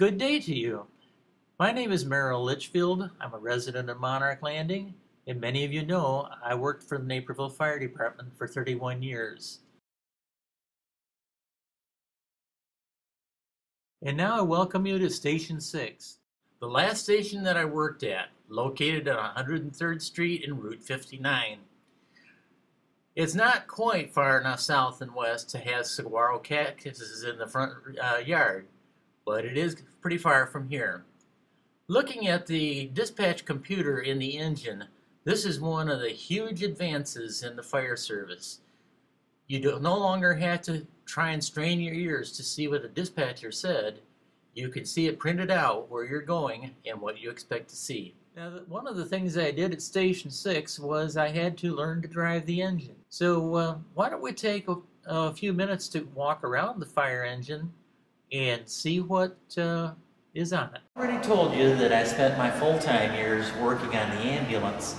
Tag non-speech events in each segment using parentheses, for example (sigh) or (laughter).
Good day to you. My name is Merrill Litchfield. I'm a resident of Monarch Landing, and many of you know I worked for the Naperville Fire Department for 31 years. And now I welcome you to Station 6, the last station that I worked at, located at 103rd Street and Route 59. It's not quite far enough south and west to have saguaro cactuses in the front uh, yard, but it is pretty far from here. Looking at the dispatch computer in the engine, this is one of the huge advances in the fire service. You no longer have to try and strain your ears to see what the dispatcher said. You can see it printed out where you're going and what you expect to see. Now, one of the things I did at Station 6 was I had to learn to drive the engine. So uh, why don't we take a, a, few minutes to walk around the fire engine and see what uh, is on it. I already told you that I spent my full-time years working on the ambulance,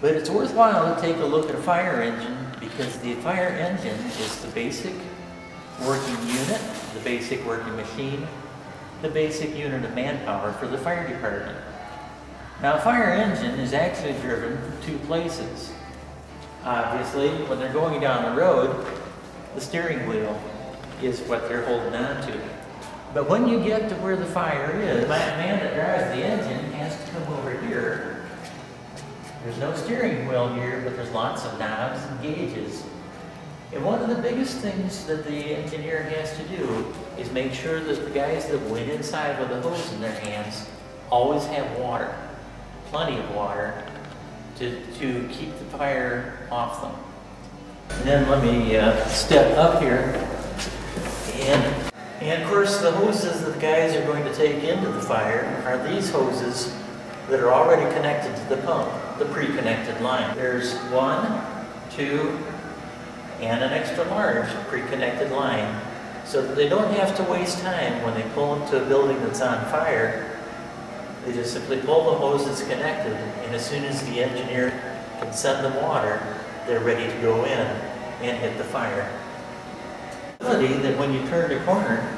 but it's worthwhile to take a look at a fire engine because the fire engine is the basic working unit, the basic working machine, the basic unit of manpower for the fire department. Now a fire engine is actually driven from two places. Obviously, when they're going down the road, the steering wheel is what they're holding on to. But when you get to where the fire is, that man that drives the engine has to come over here. There's no steering wheel here, but there's lots of knobs and gauges. And one of the biggest things that the engineer has to do is make sure that the guys that went inside with the hose in their hands always have water, plenty of water, to, to keep the fire off them. And then let me uh, step up here and and of course, the hoses that the guys are going to take into the fire are these hoses that are already connected to the pump, the pre-connected line. There's one, two, and an extra large pre-connected line so that they don't have to waste time when they pull up to a building that's on fire. They just simply pull the hose that's connected and as soon as the engineer can send them water, they're ready to go in and hit the fire that when you turned a corner,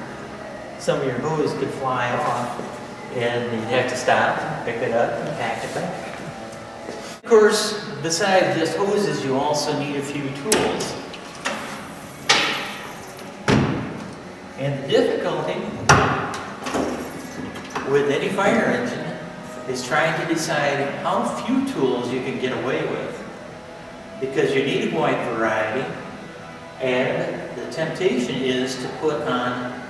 some of your hose could fly off and you'd have to stop, pick it up, and pack it back. Of course, besides just hoses, you also need a few tools. And the difficulty with any fire engine is trying to decide how few tools you can get away with. Because you need a wide variety, and the temptation is to put on,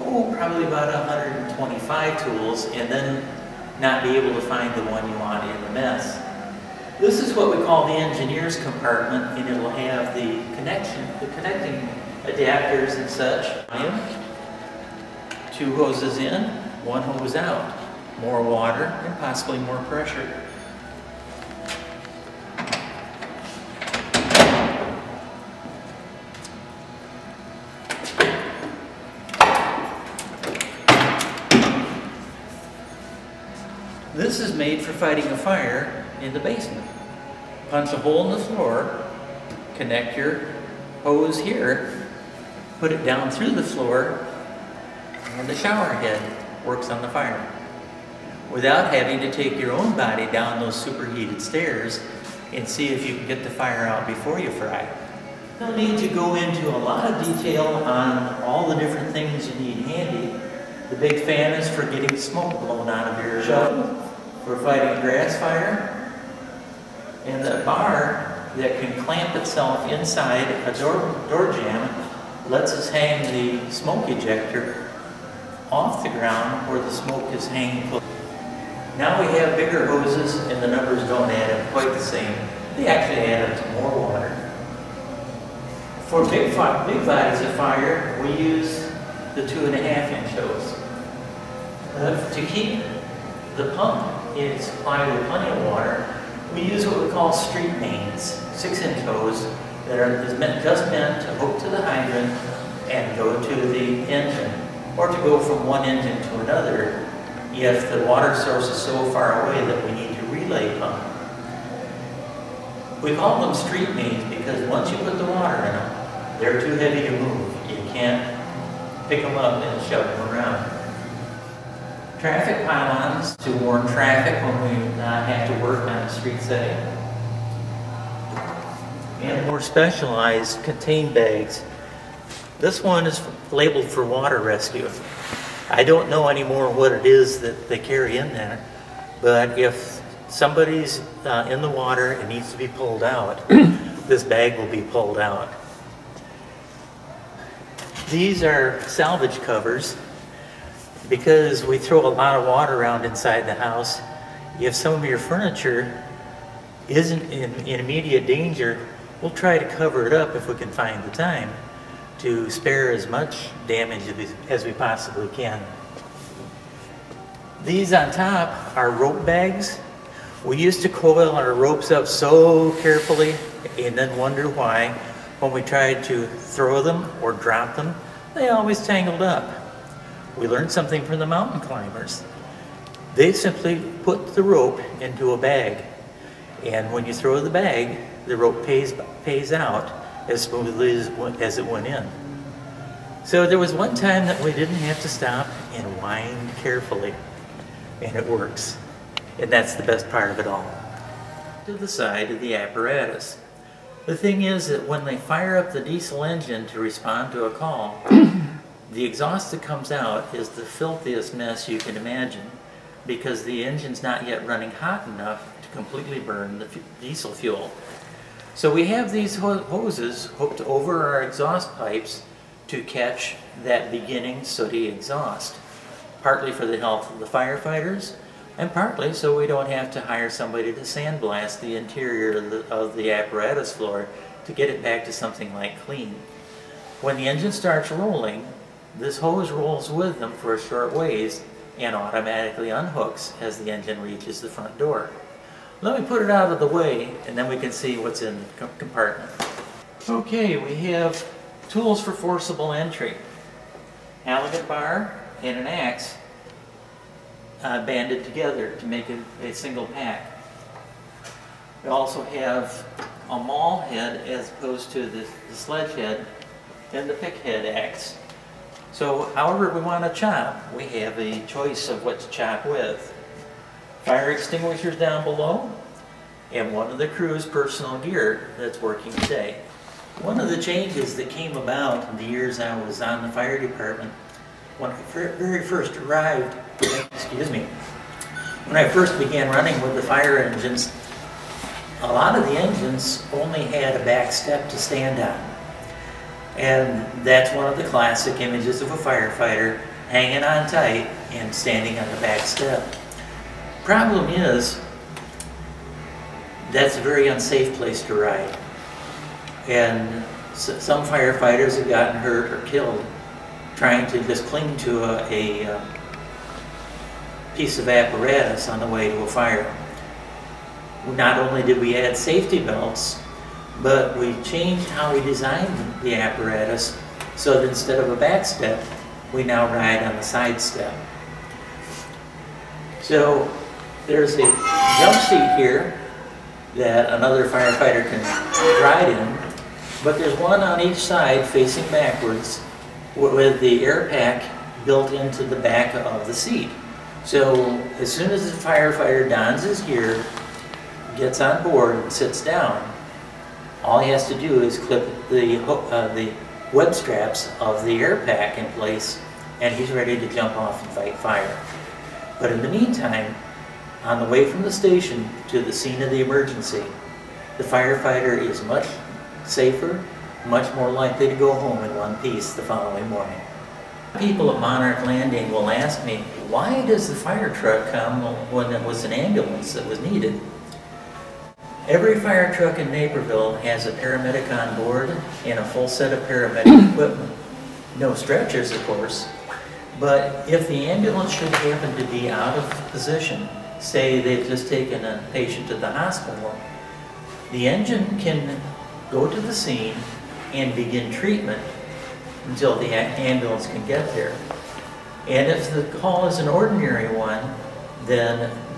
oh, probably about 125 tools and then not be able to find the one you want in the mess. This is what we call the engineer's compartment and it'll have the connection, the connecting adapters and such. Two hoses in, one hose out. More water and possibly more pressure. This is made for fighting a fire in the basement. Punch a hole in the floor, connect your hose here, put it down through the floor, and the shower head works on the fire. Without having to take your own body down those superheated stairs and see if you can get the fire out before you fry. No need to go into a lot of detail on all the different things you need handy. The big fan is for getting smoke blown out of your shovel for fighting grass fire, and the bar that can clamp itself inside a door, door jamb lets us hang the smoke ejector off the ground where the smoke is hanging. Now we have bigger hoses and the numbers don't add up quite the same. They actually add up to more water. For big, big bodies of fire, we use the two and a half inch hose. Uh, to keep the pump is supplied with plenty of water, we use what we call street mains, six-inch hose that are is meant, just meant to hook to the hydrant and go to the engine, or to go from one engine to another if the water source is so far away that we need to relay pump. We call them street mains because once you put the water in them, they're too heavy to move. You can't pick them up and shove them around. Traffic pylons to warn traffic when we uh, have to work on a street setting. And more specialized contain bags. This one is labeled for water rescue. I don't know anymore what it is that they carry in there, but if somebody's uh, in the water and needs to be pulled out, (clears throat) this bag will be pulled out. These are salvage covers because we throw a lot of water around inside the house. If some of your furniture isn't in, in immediate danger, we'll try to cover it up if we can find the time to spare as much damage as we possibly can. These on top are rope bags. We used to coil our ropes up so carefully and then wonder why when we tried to throw them or drop them, they always tangled up. We learned something from the mountain climbers. They simply put the rope into a bag. And when you throw the bag, the rope pays, pays out as smoothly as, as it went in. So there was one time that we didn't have to stop and wind carefully. And it works. And that's the best part of it all. To the side of the apparatus. The thing is that when they fire up the diesel engine to respond to a call, the exhaust that comes out is the filthiest mess you can imagine because the engine's not yet running hot enough to completely burn the diesel fuel. So we have these hoses hooked over our exhaust pipes to catch that beginning sooty exhaust, partly for the health of the firefighters, and partly so we don't have to hire somebody to sandblast the interior of the, of the apparatus floor to get it back to something like clean. When the engine starts rolling, this hose rolls with them for a short ways and automatically unhooks as the engine reaches the front door. Let me put it out of the way and then we can see what's in the compartment. Okay, we have tools for forcible entry. Halligan bar and an axe uh, banded together to make a, a single pack. We also have a maul head as opposed to the, the sledge head and the pick head axe. So however we want to chop, we have a choice of what to chop with. Fire extinguishers down below, and one of the crew's personal gear that's working today. One of the changes that came about in the years I was on the fire department, when I very first arrived, excuse me, when I first began running with the fire engines, a lot of the engines only had a back step to stand on. And that's one of the classic images of a firefighter hanging on tight and standing on the back step. Problem is, that's a very unsafe place to ride. And some firefighters have gotten hurt or killed trying to just cling to a, a, a uh, piece of apparatus on the way to a fire. Not only did we add safety belts, but we changed how we designed the apparatus so that instead of a back step, we now ride on the side step. So there's a jump seat here that another firefighter can ride in, but there's one on each side facing backwards with the air pack built into the back of the seat. So as soon as the firefighter dons his gear, gets on board and sits down, all he has to do is clip the, uh, the web straps of the air pack in place and he's ready to jump off and fight fire. But in the meantime, on the way from the station to the scene of the emergency, the firefighter is much safer, much more likely to go home in one piece the following morning. People at Monarch Landing will ask me, why does the fire truck come when it was an ambulance that was needed? Every fire truck in Naperville has a paramedic on board and a full set of paramedic equipment. No stretchers, of course, but if the ambulance should happen to be out of position, say they've just taken a patient to the hospital, the engine can go to the scene and begin treatment until the ambulance can get there. And if the call is an ordinary one, then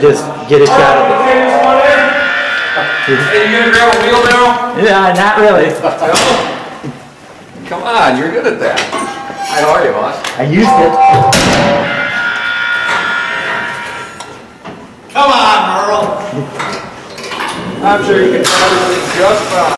Just get a shot of Hey, you gonna grab a wheel now? it. Yeah, not really. No? Come on, you're good at that. How are you, boss? I used it. Come on, Earl. I'm sure you can drive this just fine.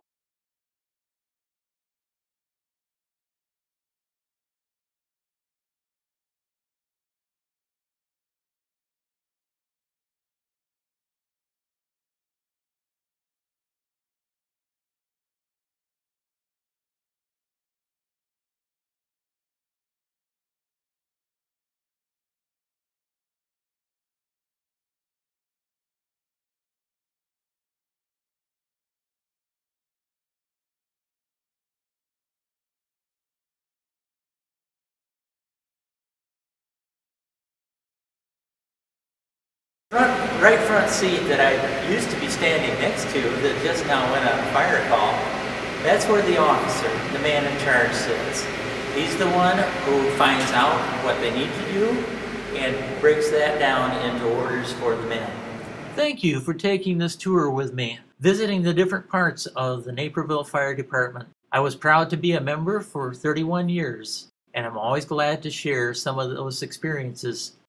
Front, right front seat that I used to be standing next to that just now went on a fire call, that's where the officer, the man in charge sits. He's the one who finds out what they need to do and breaks that down into orders for the men. Thank you for taking this tour with me, visiting the different parts of the Naperville Fire Department. I was proud to be a member for 31 years, and I'm always glad to share some of those experiences